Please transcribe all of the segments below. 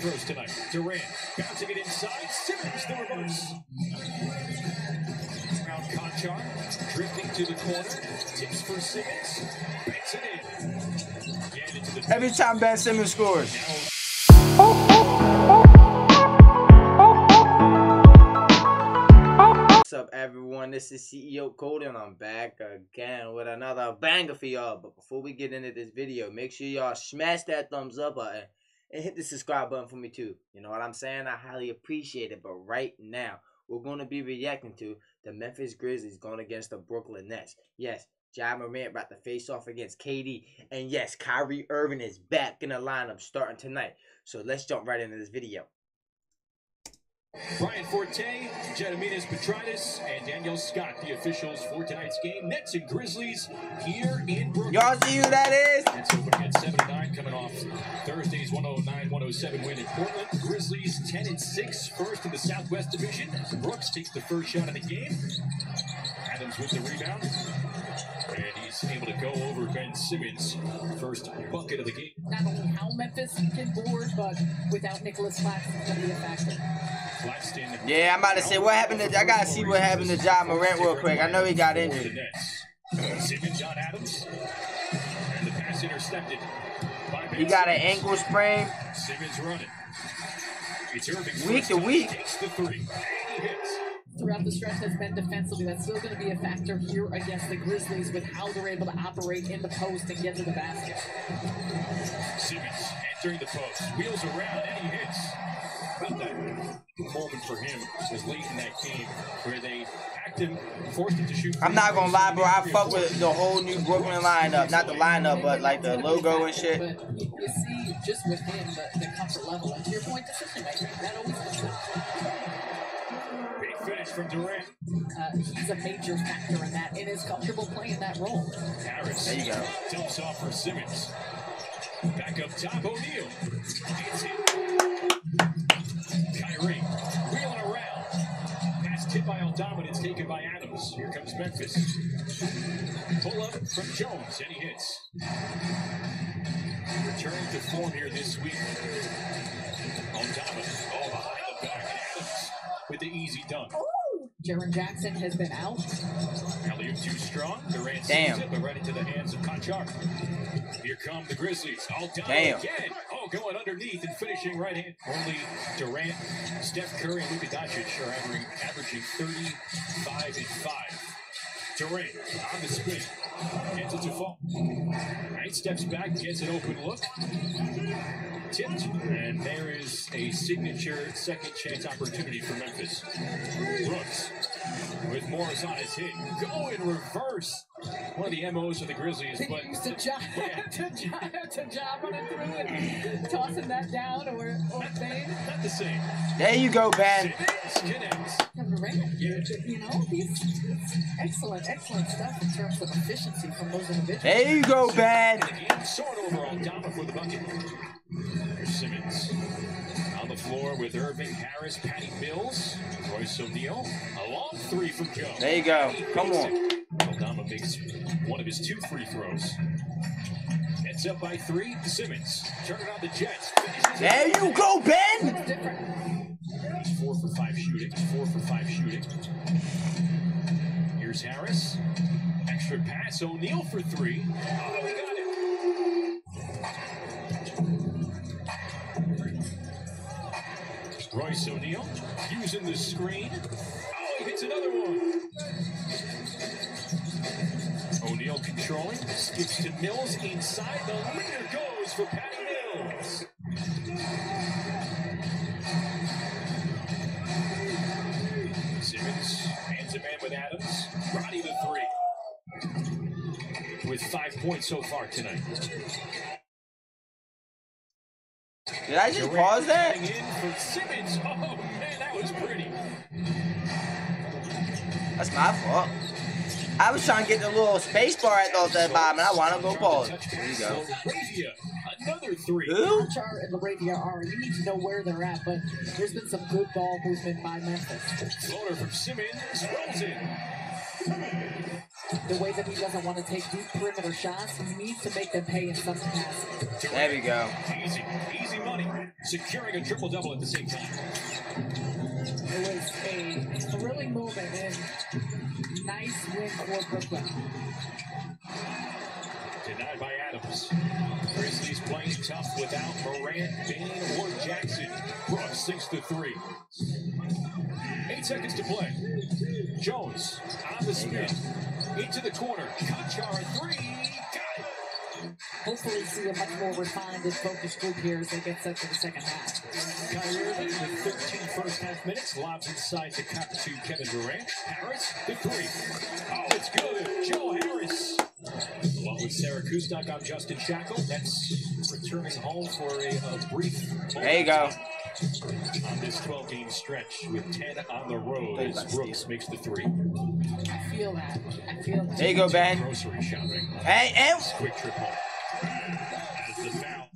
throws tonight. Durant bouncing it inside. Simmons the reverse. Around Konchar, drifting to the corner. Tips for Simmons. Banks it in. Again Every time Ben Simmons scores. What's up, everyone? This is CEO Cody, and I'm back again with another banger for y'all. But before we get into this video, make sure y'all smash that thumbs up button and hit the subscribe button for me too. You know what I'm saying? I highly appreciate it. But right now, we're going to be reacting to the Memphis Grizzlies going against the Brooklyn Nets. Yes, Ja Morant about to face off against KD. And yes, Kyrie Irving is back in the lineup starting tonight. So let's jump right into this video. Brian Forte, Gediminas Petraitis, and Daniel Scott, the officials for tonight's game. Nets and Grizzlies here in Brooklyn. Y'all see who that is? Nets opening at 79, coming off Thursday's 109-107 win in Portland. Grizzlies 10 and 6, first in the Southwest Division. Brooks takes the first shot of the game. Adams with the rebound. And he's able to go over Ben Simmons. First bucket of the game. not only how Memphis can board, but without Nicholas Claxton, going to be a factor. Yeah, I'm about to say what happened to. I gotta see what happened to John Morant real quick. I know he got injured. He got an ankle sprain. Week to week. Throughout the stretch has been defensively. That's still going to be a factor here against the Grizzlies with how they're able to operate in the post and get to the basket. Simmons entering the post. Wheels around and he hits. Felt that moment for him was late in that game where they packed him, forced him to shoot. I'm not gonna lie, bro. I fuck with the whole new Brooklyn lineup. Not the lineup, but like the logo and shit. But you, you see, just with him, the, the comfort level. And to your point, decision making. That always comes up. Big finish from Durant. Uh, he's a major factor in that and is comfortable playing that role. Harris. There you go. Dumps off for Simmons. Back up top, O'Neale. Hits it. Kyrie. Wheeling around. Pass tip by Aldama. It's taken by Adams. Here comes Memphis. Pull up from Jones, and he hits. Returning to form here this week. Aldama. Oh, behind the back. Adams with the easy dunk. Jaren Jackson has been out. Alley too strong. Durant Damn. sees it, but right into the hands of Konchar. Here come the Grizzlies. All down Damn. again. Oh, going underneath and finishing right hand. Only Durant, Steph Curry, and Luka Doncic are averaging, averaging 35 and 5. Durant on the spin. Gets it to fall. Right, steps back, gets an open look. Tipped, and there is a signature second chance opportunity for Memphis. Brooks with Morris on his hit. Go in reverse. One of the MOs of the Grizzlies, but Used to job, to job, to job running through and tossing that down or, or Bane. not the same. There you go, Ben. Simmons connects. Kevin Durant, you know, he's excellent, excellent stuff in terms of efficiency from those individuals. There you go, Ben. And the game sword over Dama for the bucket. There's Simmons on the floor with Irving, Harris, Patty Mills, Royce O'Neale. A long three from Joe. There you go. Come on. Aldama makes one of his two free throws. It's up by three. Simmons turning on the Jets. There you go, Ben. He's four for five shooting. Four for five shooting. Here's Harris. Extra pass. O'Neale for three. Oh, he got it. Royce O'Neale using the screen. Oh, he hits another one. O'Neale controlling. Skips to Mills inside. The leader goes for Patty Mills. Simmons hands a man with Adams. Roddy the three. With five points so far tonight. Did I just pause that? cutting in for Simmons. Oh man, that was pretty. That's my fault. I was trying to get the little space bar at the, that bottom, and I want to go pause. There you go. Another three. Who? Char and LaRavia are. You need to know where they're at, but there's been some good ball movement by Memphis. Floater from Simmons rolls in. The way that he doesn't want to take deep perimeter shots, he needs to make them pay in some capacity. There we go. Easy, easy money. securing a triple double at the same time. It was a thrilling moment and nice win for Brooklyn. Denied by Adams. Grizzlies playing tough without Morant, Bane, or Jackson. Brooks six to three. Eight seconds to play. Jones on the spin. Into the corner. Konchar three. Got it. Hopefully see a much more refined and focused group here as they get set for the second half. Kyrie Irving with 13 first half minutes. Lobs inside to, cut to Kevin Durant. Harris, the three. Oh, it's good. Joe Harris. Along with Sarah Kustok, I'm Justin Shackle. That's returning home for a, a brief. There you go. On this 12 game stretch with 10 on the road Thirty as bucks, Brooks makes the three. I feel that. I feel that. There you go, Ben. Grocery shopping. Hey, and Quick trip home. As the foul.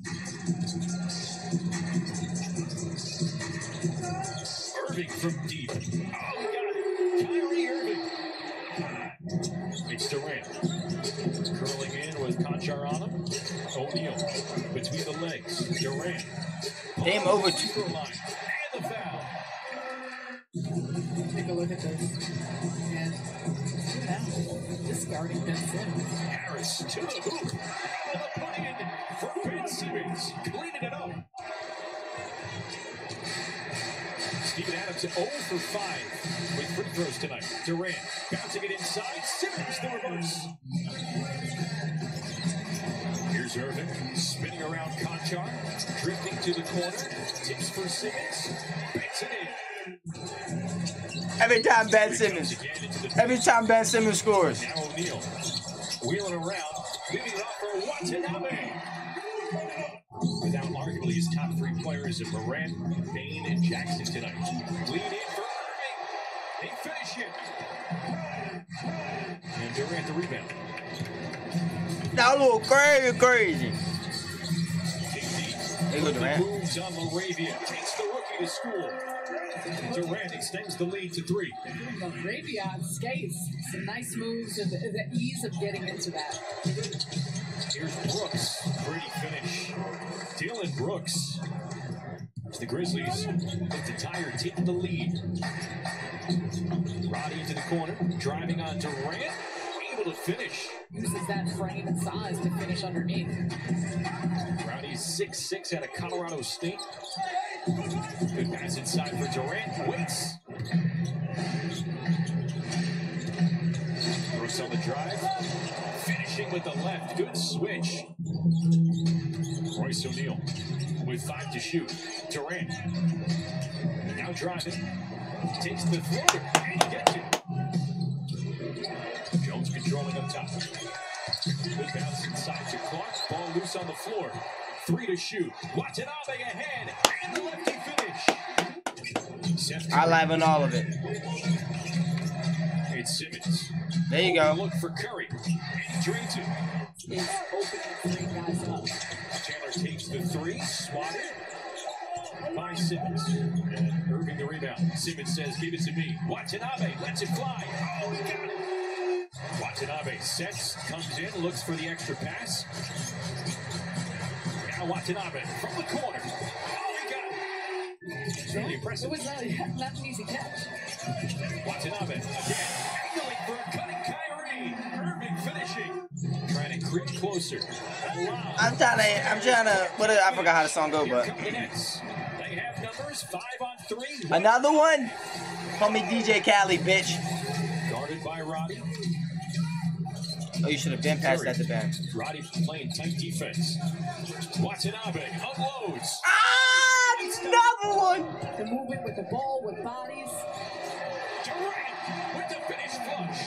Irving from deep. Oh, we got it. Kyrie Irving. It's Durant. Curling in with Konchar on him. O'Neale between the legs. Durant. Game over. Two line. And the foul. Take a look at this. And now, discarding Ben Simmons. Harris to the hoop. And the put in for Ben Simmons. Cleaning it up. Steven Adams 0 for 5 with free throws tonight. Durant bouncing it inside. Simmons the reverse. Here's Irving spinning around Drifting to the corner. Tips for Simmons. Banks it in. every time Ben Simmons, Again into the every time Ben Simmons scores. Now O'Neale wheeling around, leaving it off for Watanabe. Without arguably his top three players of Morant, Bane, and Jackson tonight. Lead in for Irving. They finish it. And Durant the rebound. That look crazy, crazy. KD There you Durant. moves on LaRavia. Takes the rookie to school. Durant extends the lead to three. LaRavia on skates. Some nice moves and the, the ease of getting into that. Here's Brooks. Pretty finish. Dillon Brooks. As the Grizzlies with the tire taking the lead. Roddy into the corner, driving on Durant. Able to finish. Uses that frame and size to finish underneath. Roddy's 6'6 out of Colorado State. Good pass inside for Durant. Waits. Brooks on the drive. Finishing with the left. Good switch. Royce O'Neale with five to shoot. Durant. Now driving. Takes the floater and gets it. Bounce inside to Clarke. Ball loose on the floor. Three to shoot. Watanabe ahead. And the lefty finish. I live on all of it. It's Simmons. There you go. Look for Curry. Drains it. Is opening three guys up. Chandler takes the three. Swatted by Simmons. And Irving the rebound. Simmons says, give it to me. Watanabe lets it fly. Oh, he got it. Watanabe sets, comes in, looks for the extra pass. Now Watanabe from the corner. Oh, he got it. Really impressive. It was not, not an easy catch. Watanabe again, angling for a cutting Kyrie. Irving finishing, trying to creep closer. Allow. I'm trying to, I'm trying to, what, I forgot how the song go, Here but. come the Nets. They have numbers five on three. Another one? Call me DJ Cali, bitch. Guarded by Roddy. Oh, you should have been past that to Ben. Roddy playing tight defense. Watanabe unloads. Ah, another one. The movement with the ball, with bodies. Durant with the finish flush.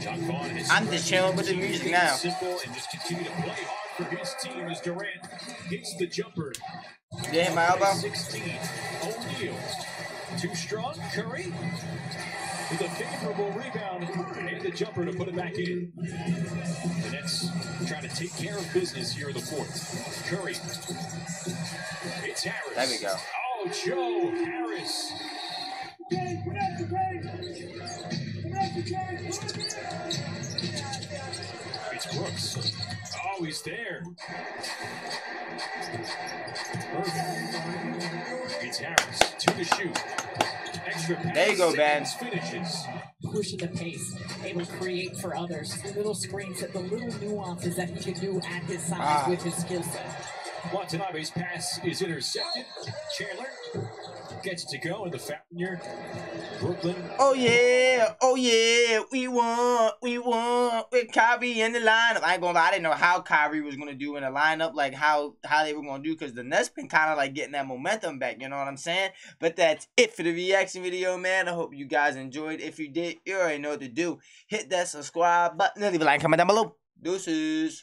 Jacque Vaughn has I'm just chilling with the music now. Simple and just continue to play hard for his team as Durant hits the jumper. You hit my elbow? 16. O'Neale. Too strong. Curry with a favorable rebound and the jumper to put it back in. The Nets trying to take care of business here in the fourth. Curry. It's Harris. There we go. Oh, Joe Harris. It's Brooks. Oh, he's there. Irving. It's Harris to the shoot. Extra pass. There you go, Ben. Finishes. pushing the pace, able to create for others. The little screens, the little nuances that he can do at his size Ah. with his skill set. Watanabe's pass is intercepted. Chandler gets it to go in the fountain here. Brooklyn Oh yeah, oh yeah, we won, we won with Kyrie in the lineup. I ain't gonna lie, I didn't know how Kyrie was gonna do in the lineup, like how how they were gonna do, because the Nets been kind of like getting that momentum back. You know what I'm saying? But that's it for the reaction video, man. I hope you guys enjoyed. If you did, you already know what to do. Hit that subscribe button, leave a like, comment down below. Deuces.